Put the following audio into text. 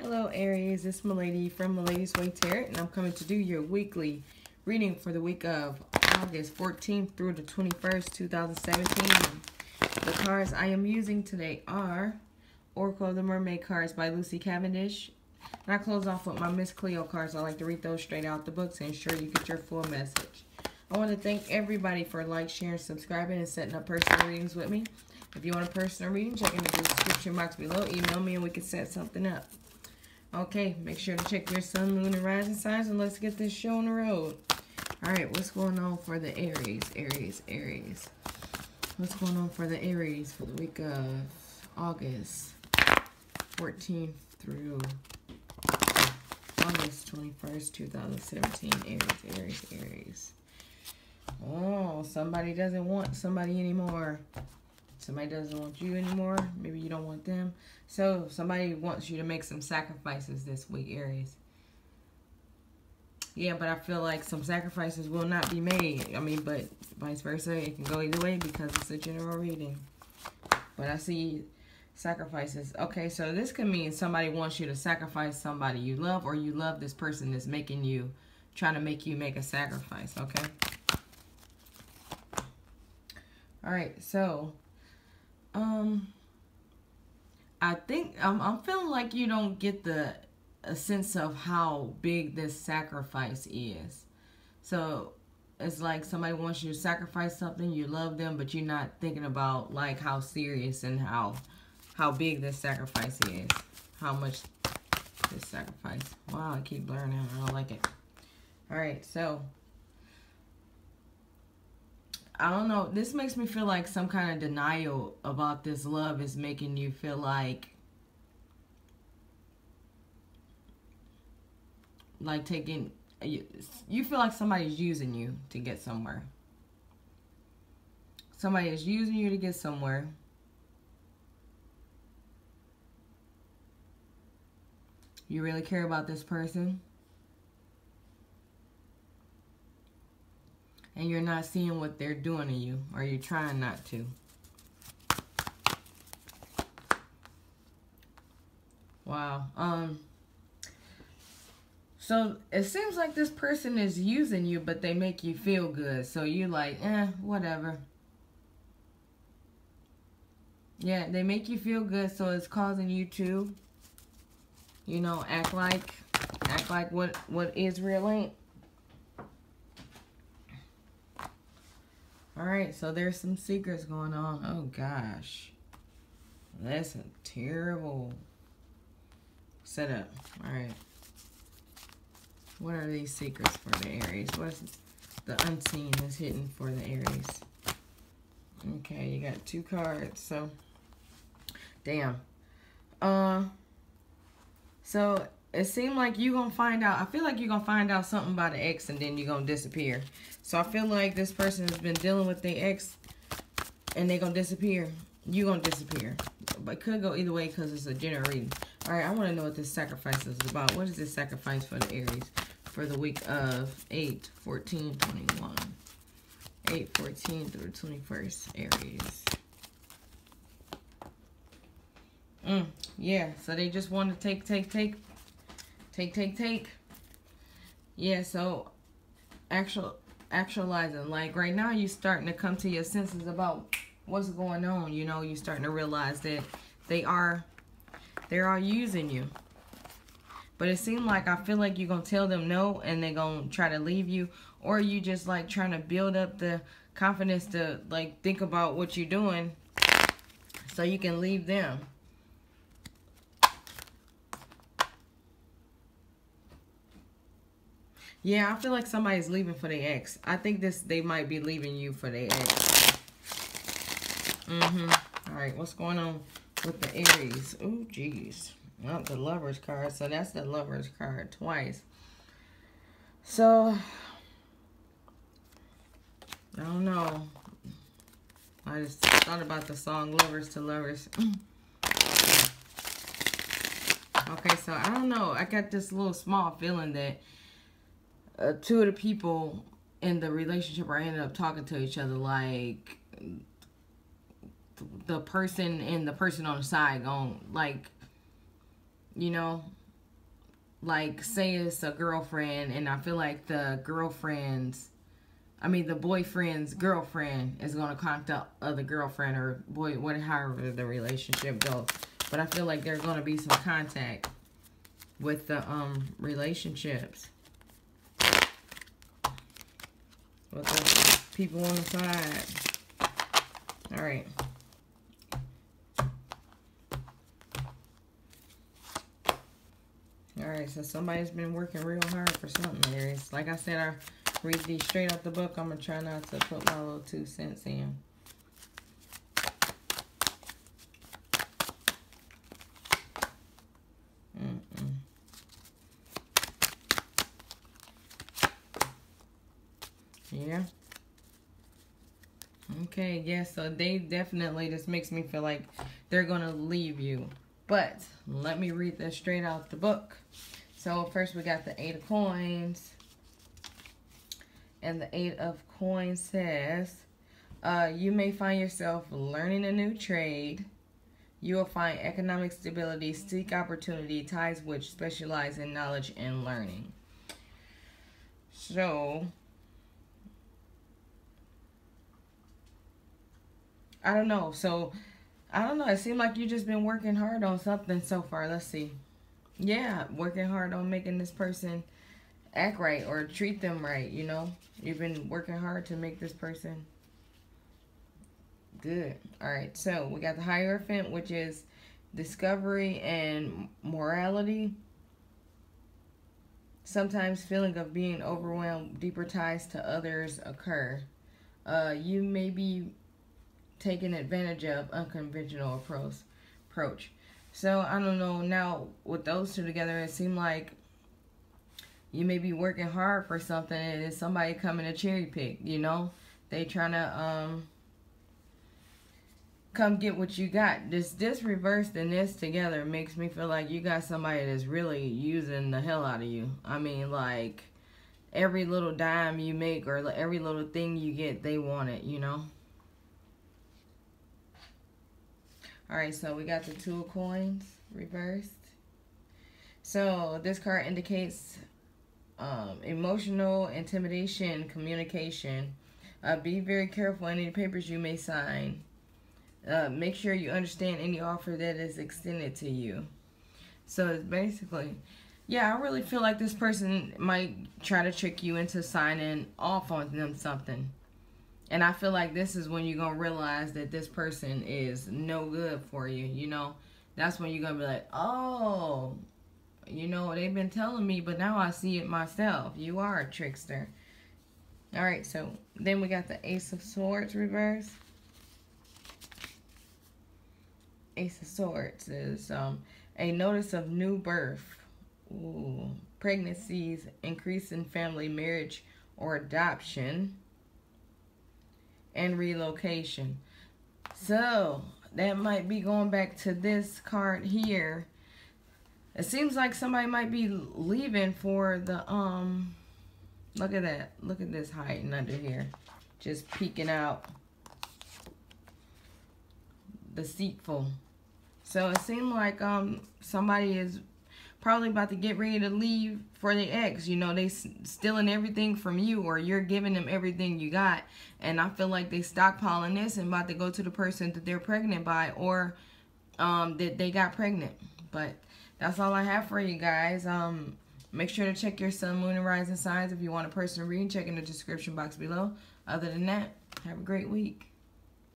Hello Aries, it's Malady from Malady's Way Tarot and I'm coming to do your weekly reading for the week of August 14th through the 21st, 2017. The cards I am using today are Oracle of the Mermaid cards by Lucy Cavendish. And I close off with my Miss Cleo cards. I like to read those straight out the book to ensure you get your full message. I want to thank everybody for like, sharing, subscribing, and setting up personal readings with me. If you want a personal reading, check in the description box below. Email me and we can set something up. Okay, make sure to check your sun, moon, and rising signs, and let's get this show on the road. All right, what's going on for the Aries? Aries, Aries. What's going on for the Aries for the week of August 14th through August 21st, 2017? Aries, Aries, Aries. Oh, somebody doesn't want somebody anymore. Somebody doesn't want you anymore. Maybe you don't want them. So somebody wants you to make some sacrifices this week, Aries. Yeah, but I feel like some sacrifices will not be made. I mean, but vice versa. It can go either way because it's a general reading. But I see sacrifices. Okay, so this could mean somebody wants you to sacrifice somebody you love or you love this person that's making you, trying to make you make a sacrifice, okay? All right, so um, I think I'm, I'm feeling like you don't get the a sense of how big this sacrifice is. So it's like somebody wants you to sacrifice something, you love them, but you're not thinking about like how serious and how how big this sacrifice is. How much this sacrifice. Wow, I keep blurring out. I don't like it. All right, so I don't know. This makes me feel like some kind of denial about this love is making you feel like like taking you, feel like somebody's using you to get somewhere. Somebody is using you to get somewhere. You really care about this person. And you're not seeing what they're doing to you or you're trying not to. Wow. Um so it seems like this person is using you but they make you feel good. So you're like, "Eh, whatever." Yeah, they make you feel good so it's causing you to you know, act like act like what what Israel ain't. All right, so there's some secrets going on. Oh, gosh. That's a terrible setup. All right. What are these secrets for the Aries? What's the unseen is hidden for the Aries? Okay, you got two cards. So, damn. Uh, so it seemed like you're going to find out. I feel like you're to find out something about the ex and then you're to disappear. So I feel like this person has been dealing with their ex and they're to disappear. You're going to disappear. But could go either way because it's a general reading. All right, I want to know what this sacrifice is about. What is this sacrifice for the Aries for the week of 8, 14, 21? 8, 14 through 21st, Aries. Mm, yeah, so they just want to take, take, take, Take, take, take. Yeah, so actual actualizing. Like right now you're starting to come to your senses about what's going on. You know, you're starting to realize that they are they are using you. But it seemed like I feel like you're gonna tell them no and they're gonna try to leave you or you just like trying to build up the confidence to like think about what you're doing so you can leave them. Yeah, I feel like somebody's leaving for their ex. I think this they might be leaving you for their ex. Mm-hmm. All right, what's going on with the Aries? Oh, geez. Well, the Lover's card. So that's the Lover's card twice. So, I don't know. I just thought about the song Lovers to Lovers. okay, so I don't know. I got this little small feeling that uh, two of the people in the relationship are ended up talking to each other like the person and the person on the side going like you know like say it's a girlfriend and I feel like the girlfriend's I mean the boyfriend's girlfriend is gonna contact the other girlfriend or boy whatever the relationship goes. But I feel like there's gonna be some contact with the um relationships. With the people on the side. Alright. Alright, so somebody's been working real hard for something, Aries. Like I said, I read these straight out the book. I'm going to try not to put my little two cents in. Mm -mm. Okay, yeah, so they definitely, this makes me feel like they're going to leave you. But let me read this straight out the book. So first we got the Eight of Coins. And the Eight of Coins says, uh, you may find yourself learning a new trade. You will find economic stability, seek opportunity, ties which specialize in knowledge and learning. So, I don't know. So, I don't know. It seemed like you just been working hard on something so far. Let's see. Yeah, working hard on making this person act right or treat them right, you know. You've been working hard to make this person good. All right, so we got the Hierophant, which is discovery and morality. Sometimes feeling of being overwhelmed, deeper ties to others occur. Uh, you may be taken advantage of unconventional approach. approach. So I don't know. Now with those two together, it seemed like you may be working hard for something and it's somebody coming to cherry pick. You know, they trying to um come get what you got. This this reversed and this together makes me feel like you got somebody that's really using the hell out of you. I mean, like every little dime you make or every little thing you get, they want it. You know. All right, so we got the two of coins reversed. So this card indicates um, emotional intimidation, communication. Uh, be very careful any papers you may sign. Uh, make sure you understand any offer that is extended to you. So it's basically, yeah, I really feel like this person might try to trick you into signing off on them something. And I feel like this is when you're going to realize that this person is no good for you, you know. That's when you're going to be like, oh, you know, they've been telling me, but now I see it myself. You are a trickster. All right, so then we got the Ace of Swords reverse. Ace of Swords is um, a notice of new birth, Ooh, pregnancies, increase in family marriage or adoption and relocation. So that might be going back to this card here. It seems like somebody might be leaving for the, um, look at that. Look at this hiding under here. Just peeking out. Deceitful. So it seemed like um somebody is probably about to get ready to leave for the ex. You know, they stealing everything from you or you're giving them everything you got. And I feel like they stockpiling this and about to go to the person that they're pregnant by or um, that they got pregnant. But that's all I have for you guys. Um, make sure to check your sun, moon, and rising signs. If you want a personal reading, check in the description box below. Other than that, have a great week.